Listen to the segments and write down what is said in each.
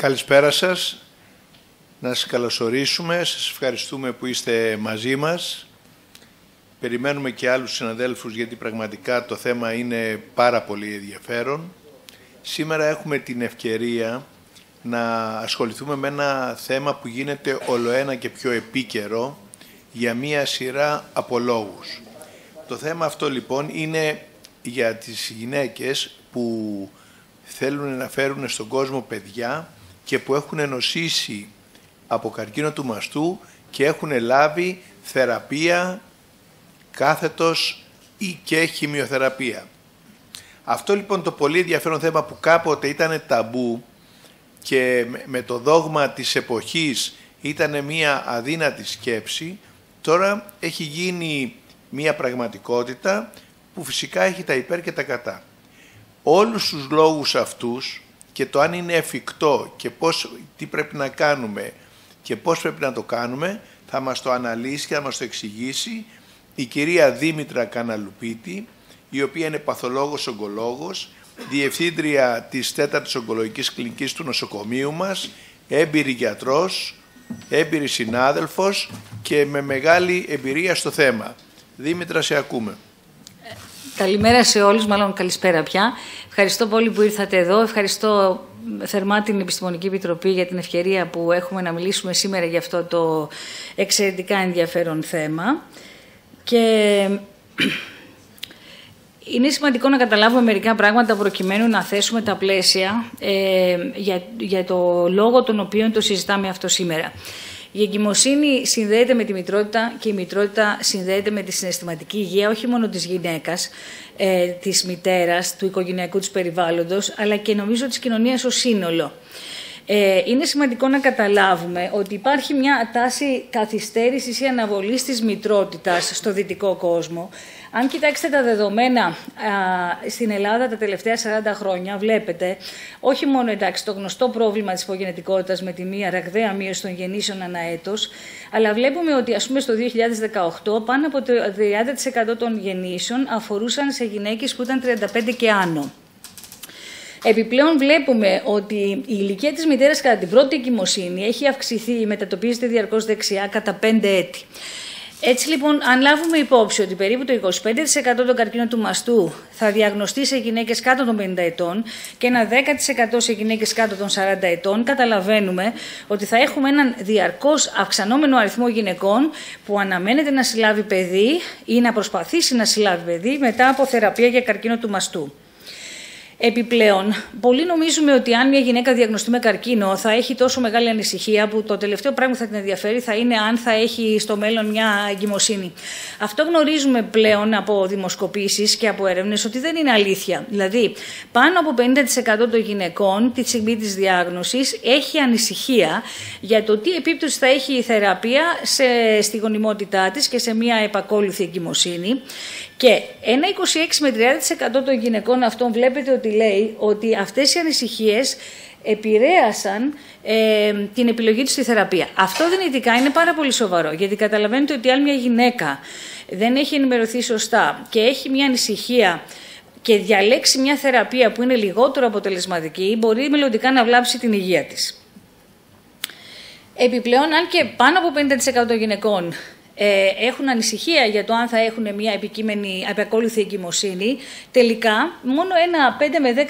Καλησπέρα σας. Να σας καλωσορίσουμε. Σας ευχαριστούμε που είστε μαζί μας. Περιμένουμε και άλλους συναδέλφους γιατί πραγματικά το θέμα είναι πάρα πολύ ενδιαφέρον. Σήμερα έχουμε την ευκαιρία να ασχοληθούμε με ένα θέμα που γίνεται ολοένα και πιο επίκαιρο για μία σειρά από λόγους. Το θέμα αυτό λοιπόν είναι για τις γυναίκες που θέλουν να φέρουν στον κόσμο παιδιά και που έχουν νοσήσει από καρκίνο του μαστού και έχουν λάβει θεραπεία, κάθετος ή και χημειοθεραπεία. Αυτό λοιπόν το πολύ ενδιαφέρον θέμα που κάποτε ήταν ταμπού και με το δόγμα της εποχής ήταν μία αδύνατη σκέψη, τώρα έχει γίνει μία πραγματικότητα που φυσικά έχει τα υπέρ και τα κατά. Όλους τους λόγους αυτούς και το αν είναι εφικτό και πώς, τι πρέπει να κάνουμε και πώς πρέπει να το κάνουμε θα μας το αναλύσει και θα μας το εξηγήσει η κυρία Δήμητρα Καναλουπίτη η οποία είναι παθολόγος ογκολόγος διευθύντρια της τέταρτης ογκολογικής κλινικής του νοσοκομείου μας έμπειρη γιατρός, έμπειρη συνάδελφος και με μεγάλη εμπειρία στο θέμα. Δήμητρα, σε ακούμε. Καλημέρα σε όλους, μάλλον καλησπέρα πια. Ευχαριστώ πολύ που ήρθατε εδώ. Ευχαριστώ θερμά την Επιστημονική Επιτροπή για την ευκαιρία που έχουμε να μιλήσουμε σήμερα για αυτό το εξαιρετικά ενδιαφέρον θέμα. Και είναι σημαντικό να καταλάβουμε μερικά πράγματα προκειμένου να θέσουμε τα πλαίσια ε, για, για το λόγο τον οποίο το συζητάμε αυτό σήμερα. Η εγκυμοσύνη συνδέεται με τη μητρότητα και η μητρότητα συνδέεται με τη συναισθηματική υγεία όχι μόνο της γυναίκας, ε, της μητέρας, του οικογενειακού της περιβάλλοντος, αλλά και νομίζω της κοινωνίας ως σύνολο. Ε, είναι σημαντικό να καταλάβουμε ότι υπάρχει μια τάση καθυστέρησης ή αναβολής της μητρότητας στο δυτικό κόσμο, αν κοιτάξετε τα δεδομένα στην Ελλάδα τα τελευταία 40 χρόνια, βλέπετε όχι μόνο εντάξει, το γνωστό πρόβλημα της υπογενετικότητας με τη μία ραγδαία μείωση των γεννήσεων ανά έτος, αλλά βλέπουμε ότι ας πούμε στο 2018 πάνω από το 30% των γεννήσεων αφορούσαν σε γυναίκες που ήταν 35 και άνω. Επιπλέον βλέπουμε ότι η ηλικία της μητέρας κατά την πρώτη εγκυμοσύνη έχει αυξηθεί, μετατοπίζεται διαρκώς δεξιά κατά 5 έτη. Έτσι λοιπόν, αν λάβουμε υπόψη ότι περίπου το 25% των καρκίνων του μαστού θα διαγνωστεί σε γυναίκες κάτω των 50 ετών και ένα 10% σε γυναίκες κάτω των 40 ετών, καταλαβαίνουμε ότι θα έχουμε έναν διαρκώς αυξανόμενο αριθμό γυναικών που αναμένεται να συλλάβει παιδί ή να προσπαθήσει να συλλάβει παιδί μετά από θεραπεία για καρκίνο του μαστού. Επιπλέον, πολλοί νομίζουμε ότι αν μια γυναίκα διαγνωστεί με καρκίνο θα έχει τόσο μεγάλη ανησυχία που το τελευταίο πράγμα που θα την ενδιαφέρει θα είναι αν θα έχει στο μέλλον μια εγκυμοσύνη. Αυτό γνωρίζουμε πλέον από δημοσκοπήσεις και από έρευνες ότι δεν είναι αλήθεια. Δηλαδή, πάνω από 50% των γυναικών τη στιγμή της διάγνωσης έχει ανησυχία για το τι επίπτωση θα έχει η θεραπεία σε, στη γονιμότητά της και σε μια επακόλουθη εγκυμοσύνη. Και ένα 26 με 30% των γυναικών αυτών βλέπετε ότι λέει ότι αυτές οι ανησυχίες επηρέασαν ε, την επιλογή τους στη θεραπεία. Αυτό δυνητικά είναι πάρα πολύ σοβαρό, γιατί καταλαβαίνετε ότι αν μια γυναίκα δεν έχει ενημερωθεί σωστά και έχει μια ανησυχία και διαλέξει μια θεραπεία που είναι λιγότερο αποτελεσματική, μπορεί μελλοντικά να βλάψει την υγεία της. Επιπλέον, αν και πάνω από 50% των γυναικών ε, έχουν ανησυχία για το αν θα έχουν μια επικείμενη απεκόλουθη εγκυμοσύνη, τελικά μόνο ένα 5 με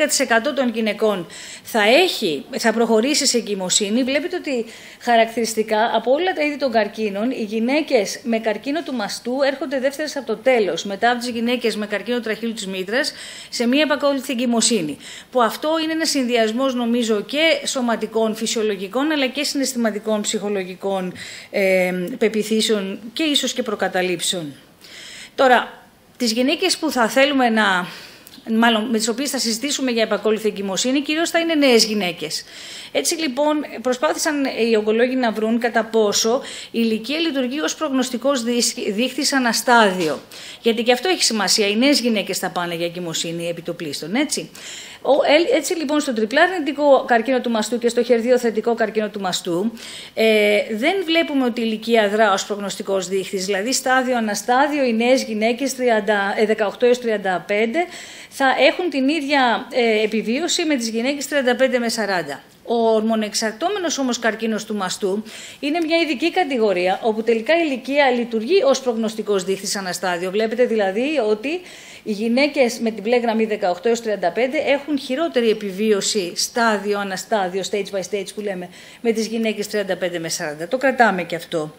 10% των γυναικών θα, έχει, θα προχωρήσει σε εγκυμοσύνη. Βλέπετε ότι χαρακτηριστικά από όλα τα είδη των καρκίνων, οι γυναίκες με καρκίνο του μαστού έρχονται δεύτερες από το τέλος, μετά από τις γυναίκες με καρκίνο τραχύλου της μήτρας, σε μια επακόλουθη εγκυμοσύνη. Που αυτό είναι ένας συνδυασμός, νομίζω, και σωματικών, φυσιολογικών, αλλά και συναισθηματικών, ψυχολογικών ε, πεπιθήσεων και ίσως και προκαταλήψεων. Τώρα, τις γυναίκες που θα θέλουμε να μάλλον με τις οποίες θα συζητήσουμε για επακόλουθη εγκυμοσύνη, κυρίως θα είναι νέες γυναίκες. Έτσι λοιπόν προσπάθησαν οι ογκολόγοι να βρουν κατά πόσο η ηλικία λειτουργεί ως προγνωστικός δείχτης αναστάδιο. Γιατί και αυτό έχει σημασία. Οι νέες γυναίκες θα πάνε για εγκυμοσύνη επί το πλήστον, έτσι. Έτσι λοιπόν στον τριπλά αρνητικό καρκίνο του μαστού και στο χερδίο θετικό καρκίνο του μαστού ε, δεν βλέπουμε ότι η ηλικία δρά ως προγνωστικός δείχτης. Δηλαδή στάδιο αναστάδιο οι νέες γυναίκες 30, 18 έως 35 θα έχουν την ίδια ε, επιβίωση με τις γυναίκες 35 με 40. Ο ορμονεξαρτώμενος όμως καρκίνος του μαστού είναι μια ειδική κατηγορία όπου τελικά η ηλικία λειτουργεί ως προγνωστικός δείχτης αναστάδιο. Βλέπετε δηλαδή ότι οι γυναίκες με την μπλε γραμμή 18 έως 35 έχουν χειρότερη επιβίωση στάδιο αναστάδιο, stage by stage που λέμε, με τις γυναίκες 35 με 40. Το κρατάμε και αυτό.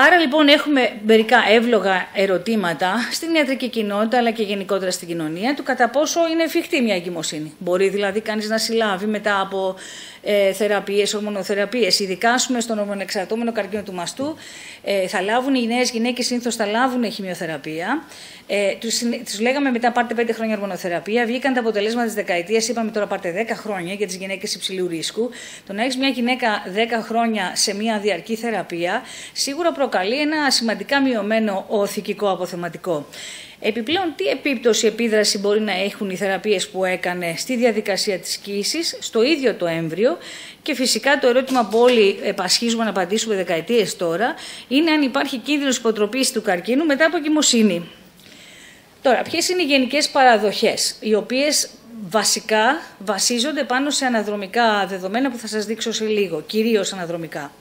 Άρα λοιπόν έχουμε μερικά εύλογα ερωτήματα στην ιατρική κοινότητα αλλά και γενικότερα στην κοινωνία του κατά πόσο είναι εφικτή μια εγκυμοσύνη. Μπορεί δηλαδή κανείς να συλλάβει μετά από ε, θεραπείες, ορμονοθεραπείες, ειδικά πούμε, στον ορμονεξαρτώμενο καρκίνο του μαστού, ε, θα λάβουν οι νέες γυναίκες συνήθως θα λάβουν χημειοθεραπεία. Ε, τους, τους λέγαμε μετά πάρτε 5 χρόνια ορμονοθεραπεία, βγήκαν τα αποτελέσματα της δεκαετίας, είπαμε τώρα πάρτε 10 χρόνια για τις γυναίκες υψηλού ρίσκου. Το να έχεις μια γυναίκα 10 χρόνια σε μια διαρκή θεραπεία σίγουρα προκαλεί ένα σημαντικά μειωμένο οθικικό αποθεματικό. Επιπλέον, τι επίπτωση, επίδραση μπορεί να έχουν οι θεραπείες που έκανε στη διαδικασία της κοίησης, στο ίδιο το έμβριο; Και φυσικά το ερώτημα που όλοι επασχίζουμε να απαντήσουμε δεκαετίες τώρα είναι αν υπάρχει κίνδυνος υποτροπής του καρκίνου μετά από εγκυμοσύνη. Τώρα, ποιες είναι οι γενικές παραδοχές, οι οποίες βασικά βασίζονται πάνω σε αναδρομικά δεδομένα που θα σας δείξω σε λίγο, κυρίως αναδρομικά;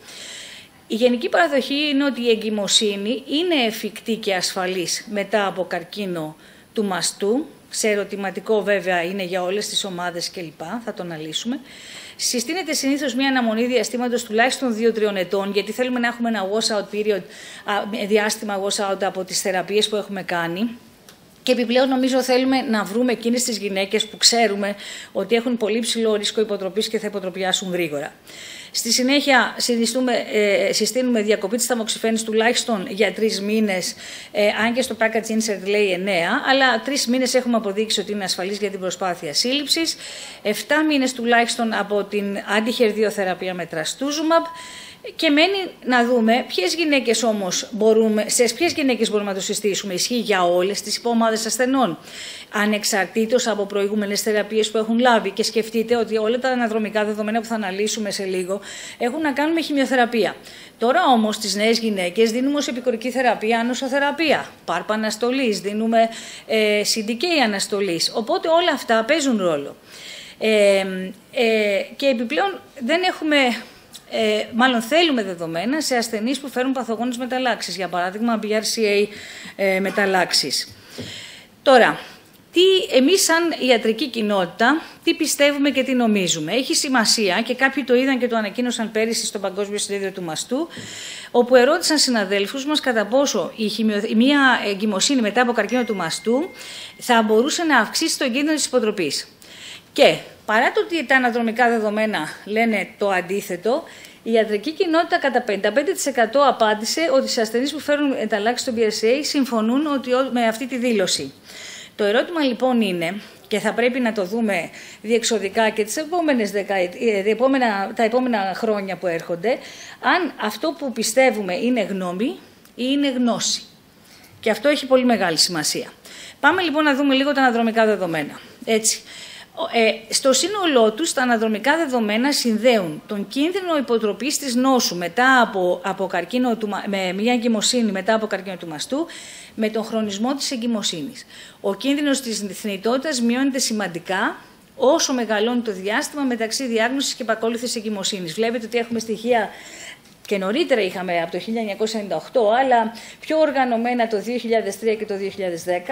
Η γενική παραδοχή είναι ότι η εγκυμοσύνη είναι εφικτή και ασφαλής μετά από καρκίνο του μαστού. Σε ερωτηματικό βέβαια είναι για όλες τις ομάδες κλπ. Θα το αναλύσουμε. Συστήνεται συνήθως μια αναμονή διαστήματος τουλάχιστον 2-3 ετών, γιατί θέλουμε να έχουμε ένα wash-out period, διάστημα wash-out από τις θεραπείες που έχουμε κάνει. Και επιπλέον νομίζω θέλουμε να βρούμε εκείνες τις γυναίκες που ξέρουμε ότι έχουν πολύ ψηλό ρίσκο υποτροπής και θα υποτροπιάσουν γρήγορα. Στη συνέχεια ε, συστήνουμε διακοπή της θαμοξυφαίνης τουλάχιστον για τρεις μήνες, ε, αν και στο package insert λέει εννέα, αλλά τρεις μήνες έχουμε αποδείξει ότι είναι ασφαλής για την προσπάθεια σύλληψης, 7 μήνες τουλάχιστον από την αντιχερδιοθεραπεία με τραστούζουμαμπ, και μένει να δούμε ποιες γυναίκες όμως μπορούμε, σε ποιες γυναίκες μπορούμε να το συστήσουμε. Ισχύει για όλες τις υπομάδες ασθενών. Ανεξαρτήτως από προηγούμενες θεραπείες που έχουν λάβει. Και σκεφτείτε ότι όλα τα αναδρομικά δεδομένα που θα αναλύσουμε σε λίγο έχουν να κάνουν με χημειοθεραπεία. Τώρα όμως στι νέες γυναίκες δίνουμε ως επικορική θεραπεία ανοσοθεραπεία. Πάρπα αναστολής, δίνουμε ε, CDK αναστολής. Οπότε όλα αυτά παίζουν ρόλο. Ε, ε, και επιπλέον δεν έχουμε ε, μάλλον θέλουμε δεδομένα σε ασθενείς που φέρουν παθογόνες μεταλλάξεις, για παράδειγμα BRCA ε, μεταλλάξεις. Τώρα, τι εμείς σαν ιατρική κοινότητα, τι πιστεύουμε και τι νομίζουμε. Έχει σημασία και κάποιοι το είδαν και το ανακοίνωσαν πέρυσι στο Παγκόσμιο Συνέδριο του Μαστού, όπου ερώτησαν συναδέλφους μας κατά πόσο η χημιο... μια εγκυμοσύνη μετά από καρκίνο του μαστού θα μπορούσε να αυξήσει τον κίνδυνο της υποτροπής. Και παρά το ότι τα αναδρομικά δεδομένα λένε το αντίθετο, η ιατρική κοινότητα κατά 55% απάντησε ότι σε ασθενείς που φέρουν ενταλλάξει στο BSA συμφωνούν ότι με αυτή τη δήλωση. Το ερώτημα λοιπόν είναι, και θα πρέπει να το δούμε διεξοδικά και τις επόμενες ε, επόμενα, τα επόμενα χρόνια που έρχονται, αν αυτό που πιστεύουμε είναι γνώμη ή είναι γνώση. Και αυτό έχει πολύ μεγάλη σημασία. Πάμε λοιπόν να δούμε λίγο τα αναδρομικά δεδομένα. Έτσι. Ε, στο σύνολό τους, τα αναδρομικά δεδομένα συνδέουν τον κίνδυνο υποτροπής της νόσου μετά από, από καρκίνο του, με μια εγκυμοσύνη μετά από καρκίνο του μαστού με τον χρονισμό της εγκυμοσύνης. Ο κίνδυνος της θνητότητας μειώνεται σημαντικά όσο μεγαλώνει το διάστημα μεταξύ διάγνωσης και επακόλουθης εγκυμοσύνης. Βλέπετε ότι έχουμε στοιχεία και νωρίτερα είχαμε από το 1998, αλλά πιο οργανωμένα το 2003 και το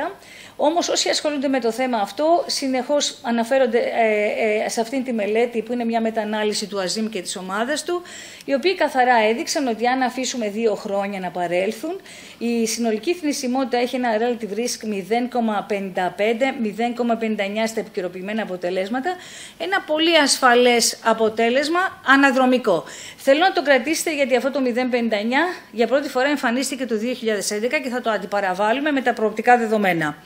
2010. Όμως όσοι ασχολούνται με το θέμα αυτό συνεχώς αναφέρονται ε, ε, σε αυτήν τη μελέτη που είναι μια μετανάλυση του Αζίμ και της ομάδας του, οι οποίοι καθαρά έδειξαν ότι αν αφήσουμε δύο χρόνια να παρέλθουν, η συνολική θνησιμότητα έχει ένα relative risk 0,55-0,59 στα επικαιροποιημένα αποτελέσματα, ένα πολύ ασφαλές αποτέλεσμα αναδρομικό. Θέλω να το κρατήσετε γιατί αυτό το 0,59 για πρώτη φορά εμφανίστηκε το 2011 και θα το αντιπαραβάλουμε με τα προοπτικά δεδομένα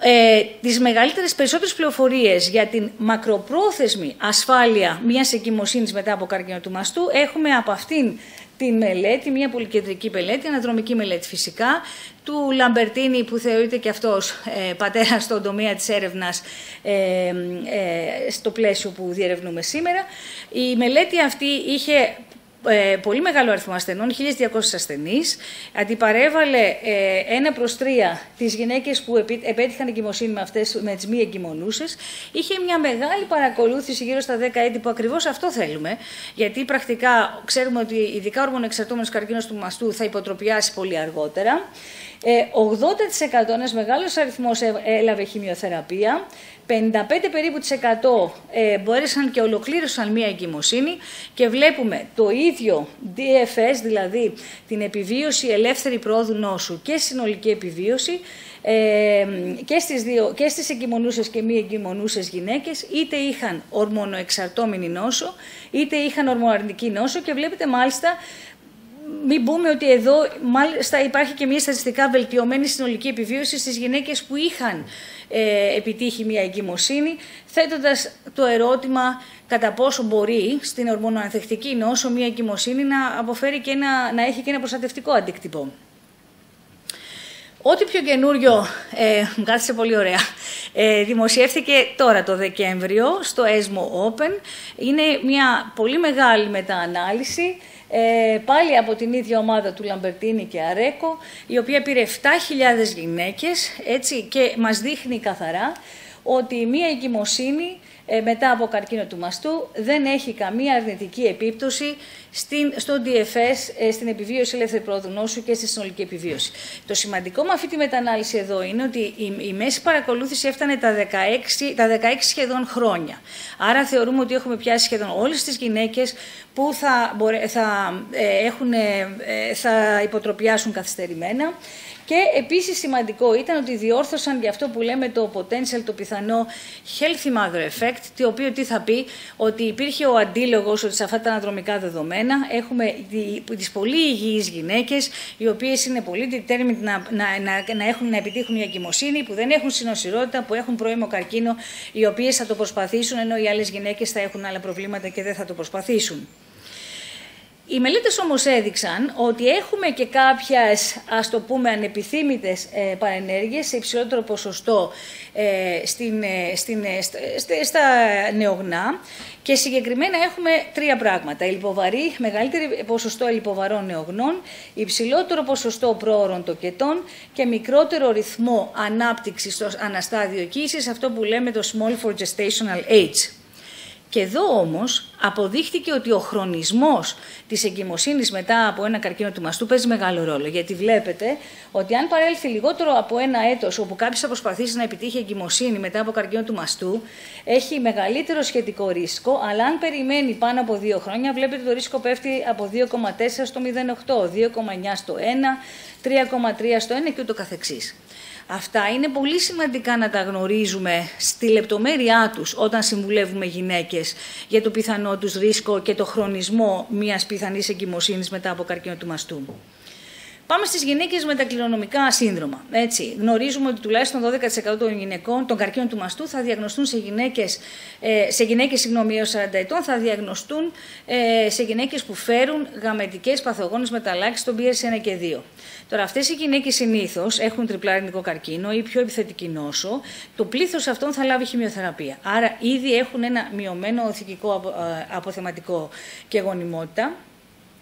ε, τις μεγαλύτερες περισσότερες πληροφορίες για την μακροπρόθεσμη ασφάλεια μιας εγκυμοσύνης μετά από καρκίνο του μαστού έχουμε από αυτήν τη μελέτη, μια πολυκεντρική μελέτη, αναδρομική μελέτη φυσικά, του Λαμπερτίνη που θεωρείται και αυτός ε, πατέρα στον τομέα της έρευνας ε, ε, στο πλαίσιο που διερευνούμε σήμερα. Η μελέτη αυτή είχε ε, πολύ μεγάλο αριθμό ασθενών, 1.200 ασθενείς, αντιπαρέβαλε ε, ένα προς τρία τις γυναίκες που επέτυχαν εγκυμοσύνη με, αυτές, με τις μη εγκυμονούσες. Είχε μια μεγάλη παρακολούθηση γύρω στα 10 έτη που ακριβώς αυτό θέλουμε, γιατί πρακτικά ξέρουμε ότι ειδικά ορμονοεξαρτώμενος καρκίνος του μαστού θα υποτροπιάσει πολύ αργότερα. 80% ε, ένας μεγάλος αριθμός έλαβε χημειοθεραπεία, 55 περίπου ε, μπόρεσαν και ολοκλήρωσαν μία εγκυμοσύνη και βλέπουμε το ίδιο DFS, δηλαδή την επιβίωση ελεύθερη πρόοδου νόσου και συνολική επιβίωση ε, και, στις δύο, και στις εγκυμονούσες και μη εγκυμονούσες γυναίκες είτε είχαν ορμονοεξαρτώμενη νόσο είτε είχαν ορμοαρνητική νόσο και βλέπετε μάλιστα μην πούμε ότι εδώ μάλιστα υπάρχει και μια στατιστικά βελτιωμένη συνολική επιβίωση στις γυναίκες που είχαν ε, επιτύχει μια εγκυμοσύνη, θέτοντας το ερώτημα κατά πόσο μπορεί στην ορμονοανθεκτική νόσο μια εγκυμοσύνη να, αποφέρει και ένα, να έχει και ένα προστατευτικό αντίκτυπο. Ό,τι πιο καινούριο, ε, μου κάθισε πολύ ωραία, ε, δημοσιεύθηκε τώρα το Δεκέμβριο στο ESMO Open. Είναι μια πολύ μεγάλη μεταανάλυση ε, πάλι από την ίδια ομάδα του Λαμπερτίνη και Αρέκο, η οποία πήρε 7.000 γυναίκες έτσι, και μας δείχνει καθαρά ότι μία εγκυμοσύνη ε, μετά από καρκίνο του μαστού δεν έχει καμία αρνητική επίπτωση στην, στο DFS, ε, στην επιβίωση ελεύθερη πρόοδου νόσου και στη συνολική επιβίωση. Το σημαντικό με αυτή τη μετανάλυση εδώ είναι ότι η, η μέση παρακολούθηση έφτανε τα 16, τα 16 σχεδόν χρόνια. Άρα θεωρούμε ότι έχουμε πιάσει σχεδόν όλες τις γυναίκες που θα, θα, ε, έχουν, θα υποτροπιάσουν καθυστερημένα. Και επίσης σημαντικό ήταν ότι διόρθωσαν για αυτό που λέμε το potential, το πιθανό healthy mother effect, το οποίο τι θα πει, ότι υπήρχε ο αντίλογος ότι σε αυτά τα αναδρομικά δεδομένα έχουμε τις πολύ υγιείς γυναίκες, οι οποίες είναι πολύ determined να, να, να, να, έχουν, να επιτύχουν μια εγκυμοσύνη, που δεν έχουν συνοσυρότητα, που έχουν πρώιμο καρκίνο, οι οποίες θα το προσπαθήσουν, ενώ οι άλλες γυναίκες θα έχουν άλλα προβλήματα και δεν θα το προσπαθήσουν. Οι μελέτες όμως έδειξαν ότι έχουμε και κάποιες, ας το πούμε, ανεπιθύμητες ε, παρενέργειες σε υψηλότερο ποσοστό ε, στην, ε, στην, ε, στα νεογνά και συγκεκριμένα έχουμε τρία πράγματα. Η λιποβαρή, μεγαλύτερο ποσοστό λιποβαρών νεογνών, υψηλότερο ποσοστό πρόωρων τοκετών και μικρότερο ρυθμό ανάπτυξης στο αναστάδιο κύσης, αυτό που λέμε το small for gestational age. Και εδώ όμως αποδείχθηκε ότι ο χρονισμός της εγκυμοσύνης μετά από ένα καρκίνο του μαστού παίζει μεγάλο ρόλο. Γιατί βλέπετε ότι αν παρέλθει λιγότερο από ένα έτος όπου κάποιος θα προσπαθήσει να επιτύχει εγκυμοσύνη μετά από καρκίνο του μαστού, έχει μεγαλύτερο σχετικό ρίσκο, αλλά αν περιμένει πάνω από δύο χρόνια, βλέπετε το ρίσκο πέφτει από 2,4 στο 0,8, 2,9 στο 1, 3,3 στο 1 και ούτω καθεξής. Αυτά είναι πολύ σημαντικά να τα γνωρίζουμε στη λεπτομέρειά τους όταν συμβουλεύουμε γυναίκες για το πιθανό τους ρίσκο και το χρονισμό μιας πιθανής εγκυμοσύνης μετά από καρκίνο του μαστού. Πάμε στις γυναίκες με τα κληρονομικά σύνδρομα. Έτσι, γνωρίζουμε ότι τουλάχιστον 12% των γυναικών των καρκίνων του μαστού θα διαγνωστούν σε γυναίκες, ε, σε γυναίκες συγγνώμη, 40 ετών, θα διαγνωστούν ε, σε γυναίκες που φέρουν γαμετικές παθογόνες μεταλλάξεις των BRCA1 και 2. Τώρα, αυτές οι γυναίκες συνήθως έχουν τριπλά αρνητικό καρκίνο ή πιο επιθετική νόσο. Το πλήθος αυτών θα λάβει χημειοθεραπεία. Άρα, ήδη έχουν ένα μειωμένο θηκικό ε, αποθεματικό και γονιμότητα.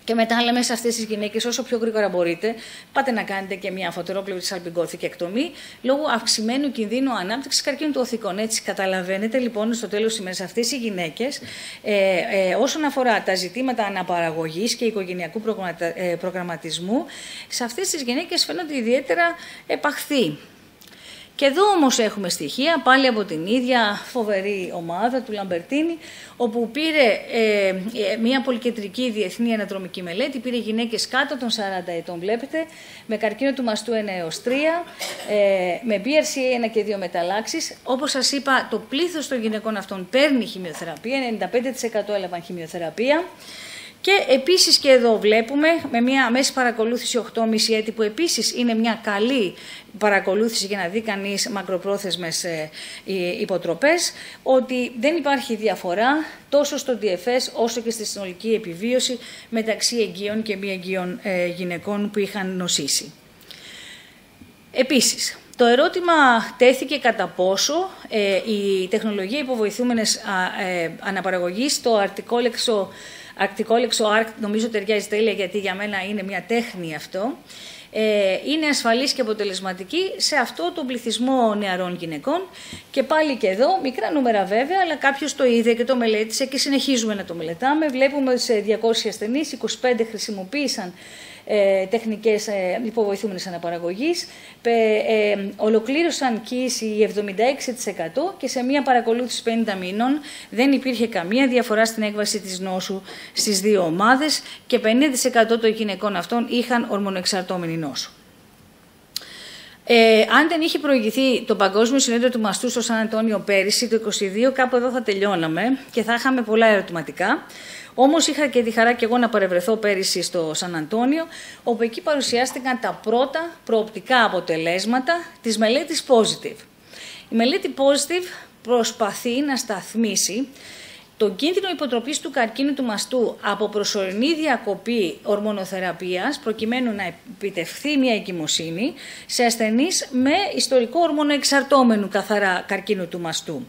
Και μετά λέμε σε αυτές τις γυναίκες, όσο πιο γρήγορα μπορείτε, πάτε να κάνετε και μια φωτερόπλευρη σαλπιγκόθηκη εκτομή, λόγω αυξημένου κινδύνου ανάπτυξης καρκίνου του οθικών. Έτσι, καταλαβαίνετε λοιπόν στο τέλος της ημέρας αυτές οι γυναίκες, ε, ε, όσον αφορά τα ζητήματα αναπαραγωγής και οικογενειακού ε, προγραμματισμού, σε αυτές τις γυναίκες φαίνονται ιδιαίτερα επαχθή. Και εδώ όμως έχουμε στοιχεία πάλι από την ίδια φοβερή ομάδα του Λαμπερτίνη, όπου πήρε ε, ε, μια πολυκεντρική διεθνή αναδρομική μελέτη, πήρε γυναίκες κάτω των 40 ετών, βλέπετε, με καρκίνο του μαστού 1 έως 3, ε, με BRCA 1 και 2 μεταλλάξεις. Όπως σας είπα, το πλήθος των γυναικών αυτών παίρνει χημειοθεραπεία, 95% έλαβαν χημειοθεραπεία. Και επίσης και εδώ βλέπουμε με μια μέση παρακολούθηση 8,5 έτη που επίσης είναι μια καλή παρακολούθηση για να δει κανείς μακροπρόθεσμες ε, υποτροπές ότι δεν υπάρχει διαφορά τόσο στο DFS όσο και στη συνολική επιβίωση μεταξύ εγγύων και μη εγγύων ε, γυναικών που είχαν νοσήσει. Επίσης, το ερώτημα τέθηκε κατά πόσο ε, η τεχνολογία υποβοηθούμενες ε, αναπαραγωγής, το αρτικόλεξο Ακτικόλεξο ARC νομίζω ταιριάζει τέλεια γιατί για μένα είναι μια τέχνη αυτό ε, είναι ασφαλής και αποτελεσματική σε αυτό τον πληθυσμό νεαρών γυναικών και πάλι και εδώ, μικρά νούμερα βέβαια, αλλά κάποιος το είδε και το μελέτησε και συνεχίζουμε να το μελετάμε. Βλέπουμε σε 200 ασθενείς, 25 χρησιμοποίησαν ε, τεχνικές ε, υποβοηθούμενες αναπαραγωγής, ε, ολοκλήρωσαν κοίηση 76% και σε μία παρακολούθηση 50 μήνων δεν υπήρχε καμία διαφορά στην έκβαση της νόσου στις δύο ομάδες και 50% των γυναικών αυτών είχαν ορμονοεξαρτώμενη νόσο. Ε, αν δεν είχε προηγηθεί το Παγκόσμιο Συνέδριο του Μαστού στο Σαν Αντώνιο πέρυσι, το 2022, κάπου εδώ θα τελειώναμε και θα είχαμε πολλά ερωτηματικά. Όμως είχα και τη χαρά και εγώ να παρευρεθώ πέρυσι στο Σαν Αντώνιο, όπου εκεί παρουσιάστηκαν τα πρώτα προοπτικά αποτελέσματα της μελέτης Positive. Η μελέτη Positive προσπαθεί να σταθμίσει τον κίνδυνο υποτροπής του καρκίνου του μαστού από προσωρινή διακοπή ορμονοθεραπείας προκειμένου να επιτευχθεί μια εγκυμοσύνη σε ασθενείς με ιστορικό ορμονοεξαρτώμενου καθαρά καρκίνου του μαστού.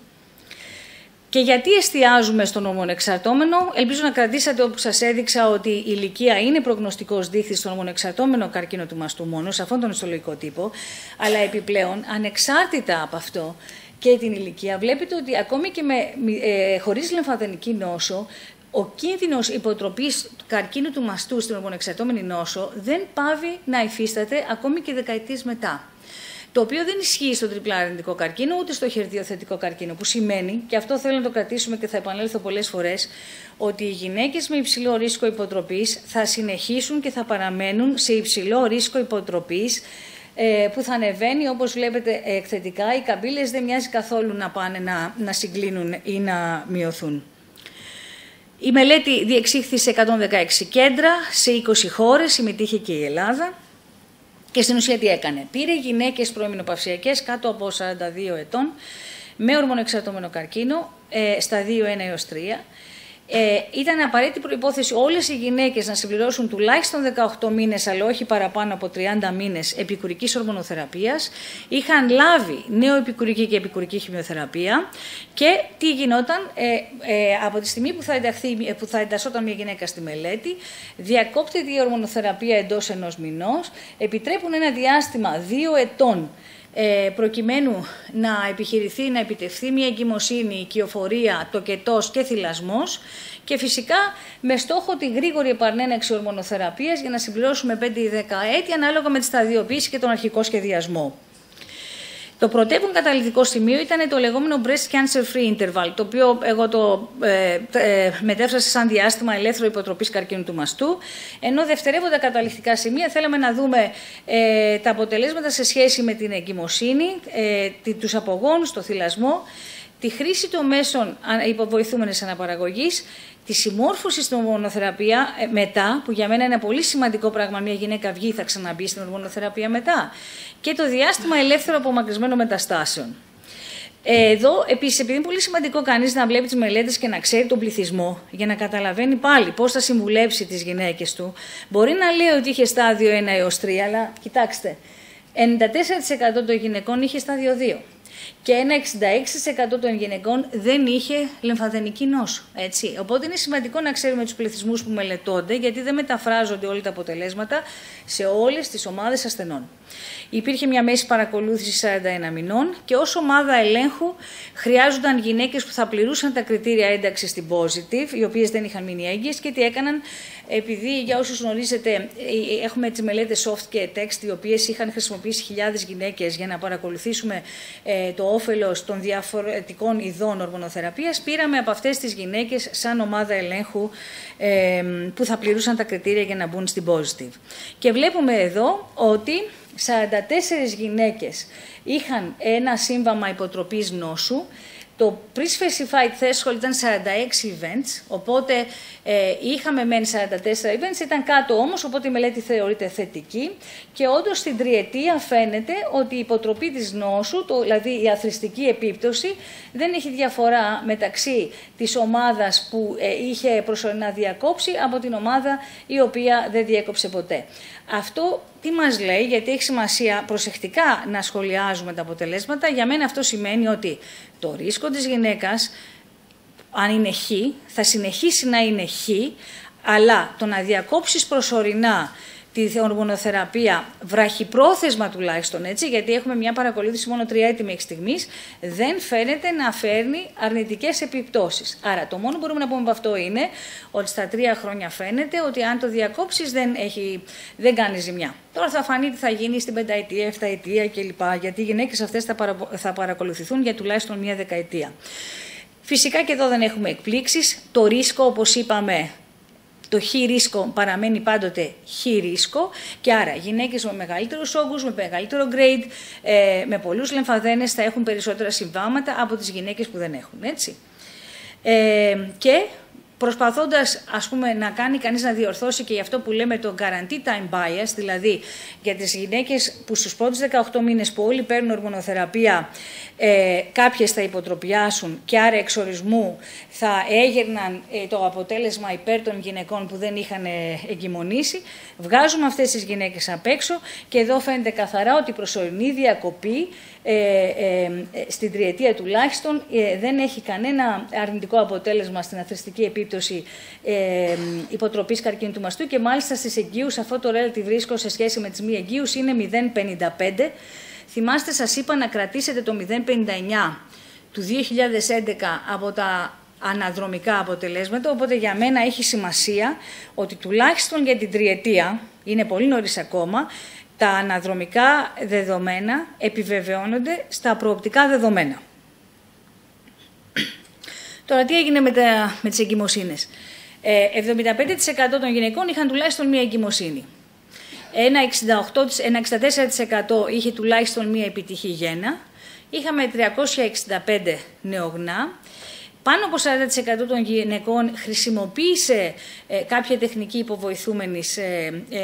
Και γιατί εστιάζουμε στον ομονεξαρτώμενο, ελπίζω να κρατήσατε όπου σας έδειξα ότι η ηλικία είναι προγνωστικός δείχτης στον ομονεξαρτώμενο καρκίνο του μαστού μόνος, σε αυτόν τον ιστολογικό τύπο, αλλά επιπλέον, ανεξάρτητα από αυτό και την ηλικία, βλέπετε ότι ακόμη και με, ε, χωρίς λεμφαδενική νόσο, ο κίνδυνος υποτροπής καρκίνου του μαστού στην ομονεξαρτώμενη νόσο δεν πάβει να υφίσταται ακόμη και δεκαετίες μετά το οποίο δεν ισχύει στο τριπλά αρνητικό καρκίνο ούτε στο χερδιοθετικό καρκίνο. Που σημαίνει, και αυτό θέλω να το κρατήσουμε και θα επανέλθω πολλές φορές, ότι οι γυναίκες με υψηλό ρίσκο υποτροπής θα συνεχίσουν και θα παραμένουν σε υψηλό ρίσκο υποτροπής ε, που θα ανεβαίνει όπως βλέπετε εκθετικά. Οι καμπύλες δεν μοιάζει καθόλου να πάνε να, να συγκλίνουν ή να μειωθούν. Η μελέτη διεξήχθη σε 116 κέντρα, σε 20 χώρες, συμμετείχε και η Ελλάδα. Και στην ουσία τι έκανε; Πήρε γυναίκες προεμινοπαυσιακέ κάτω από 42 ετών με ορμονοεξαρτώμενο καρκίνο, ε, στα 2, 1 έως 3. Ε, ήταν απαραίτητη προπόθεση όλες οι γυναίκες να συμπληρώσουν τουλάχιστον 18 μήνες, αλλά όχι παραπάνω από 30 μήνες επικουρικής ορμονοθεραπείας. Είχαν λάβει νέο επικουρική και επικουρική χημειοθεραπεία. Και τι γινόταν, ε, ε, από τη στιγμή που θα, ενταχθεί, που θα εντασσόταν μια γυναίκα στη μελέτη, διακόπτεται η ορμονοθεραπεία εντός ενός μηνός, επιτρέπουν ένα διάστημα δύο ετών ε, προκειμένου να επιχειρηθεί να επιτευχθεί μια εγκυμοσύνη, οικειοφορία, τοκετός και θυλασμός και φυσικά με στόχο τη γρήγορη επανέναξη ορμονοθεραπείας για να συμπληρώσουμε 5 ή 10 έτη ανάλογα με τη σταδιοποίηση και τον αρχικό σχεδιασμό. Το πρωτεύον καταλητικό σημείο ήταν το λεγόμενο breast cancer free interval, το οποίο εγώ το ε, ε, μετέφρασα σαν διάστημα ελεύθερο υποτροπής καρκίνου του μαστού, ενώ δευτερεύοντα καταληκτικά σημεία θέλαμε να δούμε ε, τα αποτελέσματα σε σχέση με την εγκυμοσύνη, ε, τους απογόνους, το θυλασμό, τη χρήση των μέσων υποβοηθούμενης αναπαραγωγής, τη συμμόρφωσης στην ορμονοθεραπεία ε, μετά, που για μένα είναι ένα πολύ σημαντικό πράγμα, μια γυναίκα βγει θα ξαναμπεί στην ορμονοθεραπεία μετά, και το διάστημα ελεύθερο απομακρυσμένο μεταστάσεων. Εδώ, επίσης, επειδή είναι πολύ σημαντικό κανείς να βλέπει τις μελέτες και να ξέρει τον πληθυσμό, για να καταλαβαίνει πάλι πώς θα συμβουλέψει τις γυναίκες του, μπορεί να λέει ότι είχε στάδιο 1 έως 3, αλλά κοιτάξτε, 94% των γυναικών είχε στάδιο 2 και ένα 66% των γυναικών δεν είχε λεμφαδενική νόσο. Έτσι. Οπότε είναι σημαντικό να ξέρουμε τους πληθυσμούς που μελετώνται, γιατί δεν μεταφράζονται όλα τα αποτελέσματα σε όλες τις ομάδες ασθενών. Υπήρχε μια μέση παρακολούθηση 41 μηνών και ως ομάδα ελέγχου χρειάζονταν γυναίκες που θα πληρούσαν τα κριτήρια ένταξης στην positive, οι οποίες δεν είχαν μείνει έγκυες και τι έκαναν, επειδή για όσους γνωρίζετε, ε, έχουμε τις μελέτες soft και text, οι οποίες είχαν χρησιμοποιήσει χιλιάδες γυναίκες για να παρακολουθήσουμε ε, το όφελος των διαφορετικών ειδών ορμονοθεραπείας. Πήραμε από αυτές τις γυναίκες σαν ομάδα ελέγχου ε, που θα πληρούσαν τα κριτήρια για να μπουν στην positive. Και βλέπουμε εδώ ότι 44 γυναίκες είχαν ένα σύμβαμα υποτροπής νόσου, το pre-specified threshold ήταν 46 events, οπότε ε, είχαμε μεν 44 events, ήταν κάτω όμως, οπότε η μελέτη θεωρείται θετική και όντως στην τριετία φαίνεται ότι η υποτροπή της νόσου, το, δηλαδή η αθρηστική επίπτωση, δεν έχει διαφορά μεταξύ της ομάδας που ε, είχε προσωρινά διακόψει από την ομάδα η οποία δεν διέκοψε ποτέ. Αυτό τι μας λέει, γιατί έχει σημασία προσεκτικά να σχολιάζουμε τα αποτελέσματα, για μένα αυτό σημαίνει ότι το ρίσκο της γυναίκας αν είναι χ, θα συνεχίσει να είναι χ, αλλά το να διακόψεις προσωρινά τη ορμονοθεραπεία βραχυπρόθεσμα τουλάχιστον έτσι, γιατί έχουμε μια παρακολούθηση μόνο τρία έτη μέχρι στιγμής, δεν φαίνεται να φέρνει αρνητικές επιπτώσεις. Άρα, το μόνο που μπορούμε να πούμε από αυτό είναι ότι στα τρία χρόνια φαίνεται ότι αν το διακόψεις δεν, έχει, δεν κάνεις ζημιά. Τώρα θα φανεί τι θα γίνει στην πενταετία, εφταετία κλπ. Γιατί οι γυναίκες αυτές θα, παρα, θα παρακολουθηθούν για τουλάχιστον μία δεκαετία. Φυσικά και εδώ δεν έχουμε εκπλήξεις. Το ρίσκο, όπως είπαμε, το χ ρίσκο παραμένει πάντοτε χ ρίσκο και άρα γυναίκες με μεγαλύτερους όγκους, με μεγαλύτερο grade, ε, με πολλούς λεμφαδένες θα έχουν περισσότερα συμβάματα από τις γυναίκες που δεν έχουν, έτσι. Ε, και προσπαθώντας ας πούμε, να κάνει κανείς να διορθώσει και αυτό που λέμε το guarantee time bias, δηλαδή για τις γυναίκες που στους πρώτους 18 μήνες που όλοι παίρνουν ορμονοθεραπεία, ε, κάποιες θα υποτροπιάσουν και άρα εξορισμού θα έγερναν ε, το αποτέλεσμα υπέρ των γυναικών που δεν είχαν ε, εγκυμονήσει. Βγάζουμε αυτές τις γυναίκες απ' έξω και εδώ φαίνεται καθαρά ότι η προσωρινή διακοπή ε, ε, στην τριετία τουλάχιστον ε, δεν έχει κανένα αρνητικό αποτέλεσμα στην αθρηστική επίπτωση ε, υποτροπής καρκίνου του μαστού και μάλιστα στις εγγύους αυτό το relative risk σε σχέση με τις μη εγγύους είναι 0,55. Θυμάστε σας είπα να κρατήσετε το 0,59 του 2011 από τα αναδρομικά αποτελέσματα, οπότε για μένα έχει σημασία ότι τουλάχιστον για την τριετία, είναι πολύ νωρίς ακόμα, τα αναδρομικά δεδομένα επιβεβαιώνονται στα προοπτικά δεδομένα. Τώρα, τι έγινε με, τα, με τις εγκυμοσύνες; Ε, 75% των γυναικών είχαν τουλάχιστον μία εγκυμοσύνη. Ένα, 68, ένα 64% είχε τουλάχιστον μία επιτυχή γένα. Είχαμε 365 νεογνά πάνω από 40% των γυναικών χρησιμοποίησε ε, κάποια τεχνική υποβοηθούμενης ε, ε,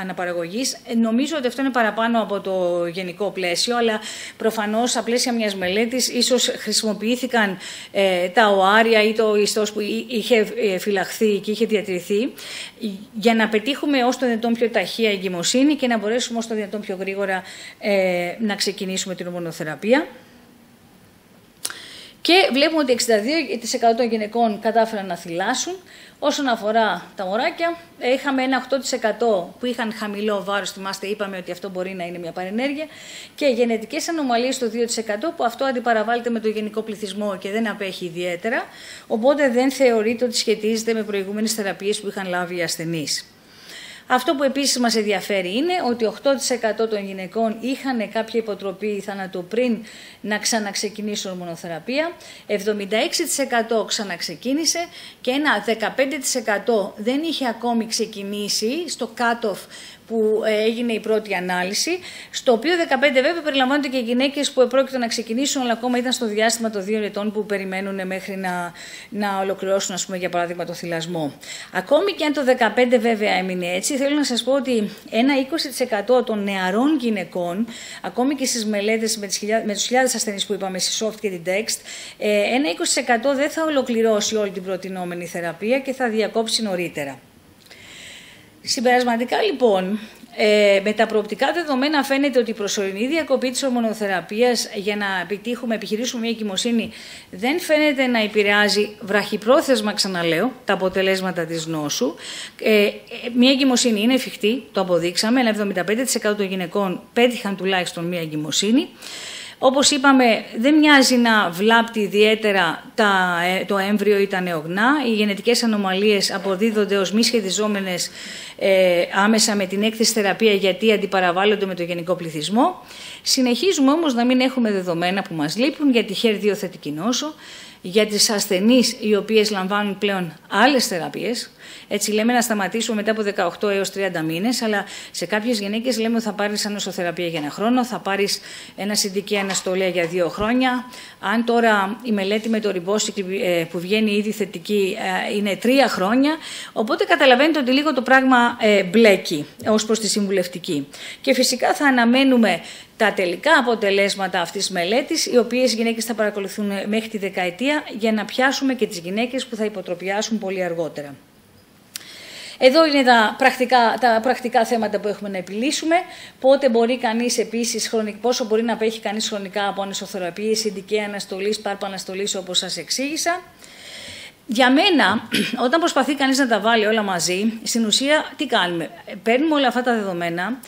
αναπαραγωγής. Ε, νομίζω ότι αυτό είναι παραπάνω από το γενικό πλαίσιο, αλλά προφανώς στα πλαίσια μιας μελέτης ίσως χρησιμοποιήθηκαν ε, τα οάρια ή το ιστός που είχε φυλαχθεί και είχε διατηρηθεί για να πετύχουμε ως το δυνατόν πιο ταχεία εγκυμοσύνη και να μπορέσουμε ως το δυνατόν πιο γρήγορα να ξεκινήσουμε την ομονοθεραπεία. Και βλέπουμε ότι 62% των γυναικών κατάφεραν να θυλάσουν. Όσον αφορά τα μωράκια, είχαμε ένα 8% που είχαν χαμηλό βάρος, θυμάστε είπαμε ότι αυτό μπορεί να είναι μια παρενέργεια, και γενετικές ανομαλίες στο 2% που αυτό αντιπαραβάλλεται με το γενικό πληθυσμό και δεν απέχει ιδιαίτερα, οπότε δεν θεωρείται ότι σχετίζεται με προηγούμενες θεραπείες που είχαν λάβει οι ασθενείς. Αυτό που επίσης μας ενδιαφέρει είναι ότι 8% των γυναικών είχαν κάποια υποτροπή θάνατο πριν να ξαναξεκινήσουν ορμονοθεραπεία, 76% ξαναξεκίνησε και ένα 15% δεν είχε ακόμη ξεκινήσει στο cut-off που ε, έγινε η πρώτη ανάλυση, στο οποίο 15 βέβαια περιλαμβάνονται και γυναίκες που επρόκειτο να ξεκινήσουν, αλλά ακόμα ήταν στο διάστημα των δύο ετών που περιμένουν μέχρι να, να ολοκληρώσουν, ας πούμε, για παράδειγμα, το θυλασμό. Ακόμη και αν το 15 βέβαια έμεινε έτσι, θέλω να σας πω ότι ένα 20% των νεαρών γυναικών, ακόμη και στις μελέτες με, με τους χιλιάδες ασθενείς που είπαμε στη soft και την text, ε, ένα 20% δεν θα ολοκληρώσει όλη την προτινόμενη θεραπεία και θα διακόψει νωρίτερα. Συμπερασματικά λοιπόν, ε, με τα προοπτικά δεδομένα φαίνεται ότι η προσωρινή διακοπή της ορμονοθεραπείας για να επιτύχουμε, επιχειρήσουμε μια εγκυμοσύνη δεν φαίνεται να επηρεάζει βραχυπρόθεσμα, ξαναλέω, τα αποτελέσματα της νόσου. Ε, μια εγκυμοσύνη είναι εφικτή, το αποδείξαμε, αλλά 75% των γυναικών πέτυχαν τουλάχιστον μια εγκυμοσύνη. Όπως είπαμε, δεν μοιάζει να βλάπτει ιδιαίτερα τα, ε, το έμβριο ή τα νεογνά. Οι γενετικές ανομαλίες αποδίδονται ως μη σχετιζόμενες ε, άμεσα με την έκθεση θεραπεία γιατί αντιπαραβάλλονται με το γενικό πληθυσμό. Συνεχίζουμε όμως να μην έχουμε δεδομένα που μας λείπουν για τη HER2 θετική νόσο, για τις ασθενείς οι οποίες λαμβάνουν πλέον άλλες θεραπείες, έτσι λέμε να σταματήσουμε μετά από 18 έως 30 μήνες, αλλά σε κάποιες γυναίκες λέμε ότι θα πάρεις ανοσοθεραπεία για ένα χρόνο, θα πάρεις ένα συντική αναστολέα για δύο χρόνια. Αν τώρα η μελέτη με το ριμπόσικλ ε, που βγαίνει ήδη θετική ε, είναι τρία χρόνια, οπότε καταλαβαίνετε ότι λίγο το πράγμα ε, μπλέκει ως προς τη συμβουλευτική. Και φυσικά θα αναμένουμε τα τελικά αποτελέσματα αυτής της μελέτης, οι οποίες οι γυναίκες θα παρακολουθούν μέχρι τη δεκαετία για να πιάσουμε και τις γυναίκες που θα υποτροπιάσουν πολύ αργότερα. Εδώ είναι τα πρακτικά, τα πρακτικά θέματα που έχουμε να επιλύσουμε. Πότε μπορεί κανείς επίσης, πόσο μπορεί να απέχει κανείς χρονικά από ανισοθεραπείες, ειδική αναστολή, πάρπα αναστολής, όπως σας εξήγησα. για μένα, όταν προσπαθεί κανείς να τα βάλει όλα μαζί, στην ουσία τι κάνουμε; Παίρνουμε όλα αυτά τα δεδομένα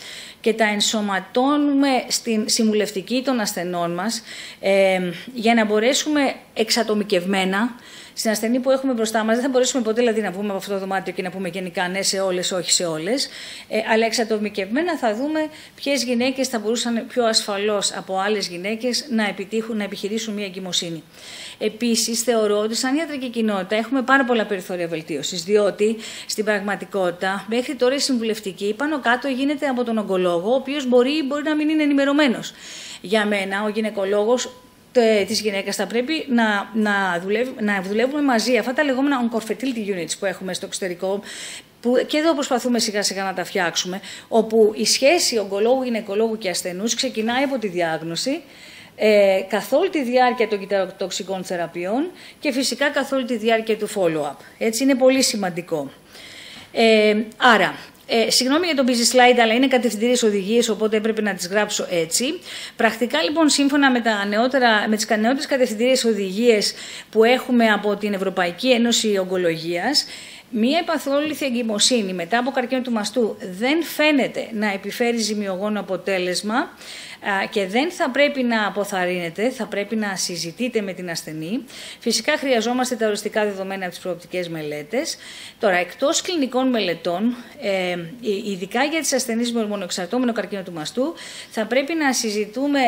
και τα ενσωματώνουμε στην συμβουλευτική των ασθενών μας ε, για να μπορέσουμε εξατομικευμένα στην ασθενή που έχουμε μπροστά μας, δεν θα μπορέσουμε ποτέ δηλαδή, να βγούμε από αυτό το δωμάτιο και να πούμε γενικά ναι σε όλες, όχι σε όλες. Ε, αλλά εξατομικευμένα θα δούμε ποιες γυναίκες θα μπορούσαν πιο ασφαλώς από άλλες γυναίκες να επιτύχουν, να επιχειρήσουν μια εγκυμοσύνη. Επίσης, θεωρώ ότι σαν ιατρική κοινότητα έχουμε πάρα πολλά περιθώρια βελτίωσης. Διότι στην πραγματικότητα, μέχρι τώρα η συμβουλευτική πάνω κάτω γίνεται από τον ογκολόγο, ο οποίος μπορεί, μπορεί να μην είναι ενημερωμένος. Για μένα, ο γυναικολόγος της γυναίκας θα πρέπει να, να, δουλεύει, να δουλεύουμε μαζί αυτά τα λεγόμενα on-fertility units που έχουμε στο εξωτερικό, που και εδώ προσπαθούμε σιγά σιγά να τα φτιάξουμε, όπου η σχέση ογκολόγου, γυναικολόγου και ασθενούς ξεκινάει από τη διάγνωση, ε, καθ' όλη τη διάρκεια των κοιταροτοξικών θεραπείων και φυσικά καθ' όλη τη διάρκεια του follow-up. Έτσι είναι πολύ σημαντικό. Ε, άρα, ε, συγγνώμη για το busy slide, αλλά είναι κατευθυντήριες οδηγίες, οπότε έπρεπε να τις γράψω έτσι. Πρακτικά, λοιπόν, σύμφωνα με, τα νεότερα, με τις νεότερες κατευθυντήριες οδηγίες που έχουμε από την Ευρωπαϊκή Ένωση Ογκολογίας, Μία επαθόληθη εγκυμοσύνη μετά από καρκίνο του μαστού δεν φαίνεται να επιφέρει ζημιογόνο αποτέλεσμα και δεν θα πρέπει να αποθαρρύνετε, θα πρέπει να συζητείτε με την ασθενή. Φυσικά χρειαζόμαστε τα οριστικά δεδομένα από τις προοπτικές μελέτες. Τώρα, εκτός κλινικών μελετών, ε, ειδικά για τις ασθενείς με ορμονοεξαρτώμενο καρκίνο του μαστού, θα πρέπει να συζητούμε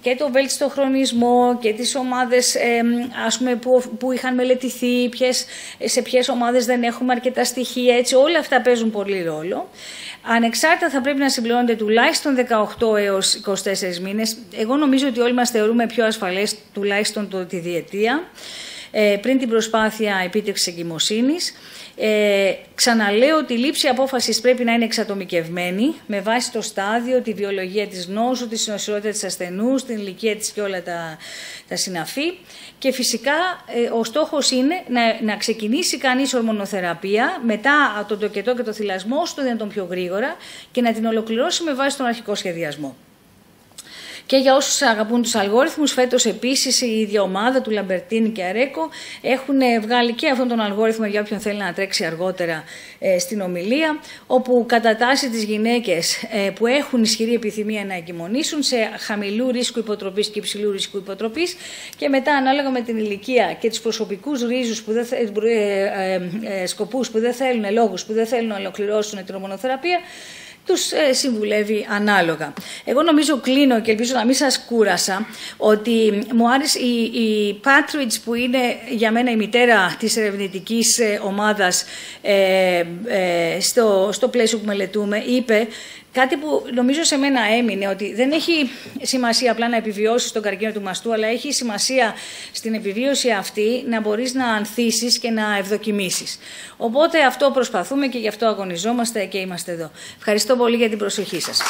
και το βέλτιστο χρονισμό και τις ομάδες ε, ας πούμε, που, που είχαν μελετηθεί, ποιες, σε ποιες ομάδες δεν έχουμε αρκετά στοιχεία, έτσι όλα αυτά παίζουν πολύ ρόλο. Ανεξάρτητα θα πρέπει να συμπληρώνεται τουλάχιστον 18 έως 24 μήνες. Εγώ νομίζω ότι όλοι μας θεωρούμε πιο ασφαλές τουλάχιστον το, τη διετία ε, πριν την προσπάθεια επίτευξης εγκυμοσύνης. Ε, ξαναλέω ότι η λήψη απόφασης πρέπει να είναι εξατομικευμένη με βάση το στάδιο, τη βιολογία της νόσου, τη συνοσιότητα της ασθενούς, την ηλικία της και όλα τα, τα συναφή. Και φυσικά ε, ο στόχος είναι να, να ξεκινήσει κανείς ορμονοθεραπεία μετά το τοκετό και το θυλασμό, στο δυνατόν πιο γρήγορα και να την ολοκληρώσει με βάση τον αρχικό σχεδιασμό. Και για όσους αγαπούν τους αλγόριθμους, φέτος επίσης η ίδια ομάδα του Λαμπερτίνη και Αρέκο έχουν βγάλει και αυτόν τον αλγόριθμο για όποιον θέλει να τρέξει αργότερα ε, στην ομιλία, όπου κατατάσσει τις γυναίκες ε, που έχουν ισχυρή επιθυμία να εγκυμονήσουν σε χαμηλού ρίσκου υποτροπής και υψηλού ρίσκου υποτροπής και μετά ανάλογα με την ηλικία και τους προσωπικούς ρίζους που δεν, ε, ε, σκοπούς που δεν θέλουν, λόγους που δεν θέλουν να ολοκληρώσουν την ορμονοθεραπεία, τους ε, συμβουλεύει ανάλογα. Εγώ νομίζω κλείνω και ελπίζω να μην σας κούρασα ότι μου άρεσε η, η Patridge που είναι για μένα η μητέρα της ερευνητικής ε, ομάδας ε, στο, στο πλαίσιο που μελετούμε είπε Κάτι που νομίζω σε μένα έμεινε ότι δεν έχει σημασία απλά να επιβιώσεις τον καρκίνο του μαστού, αλλά έχει σημασία στην επιβίωση αυτή να μπορείς να ανθίσεις και να ευδοκιμήσεις. Οπότε αυτό προσπαθούμε και γι' αυτό αγωνιζόμαστε και είμαστε εδώ. Ευχαριστώ πολύ για την προσοχή σας.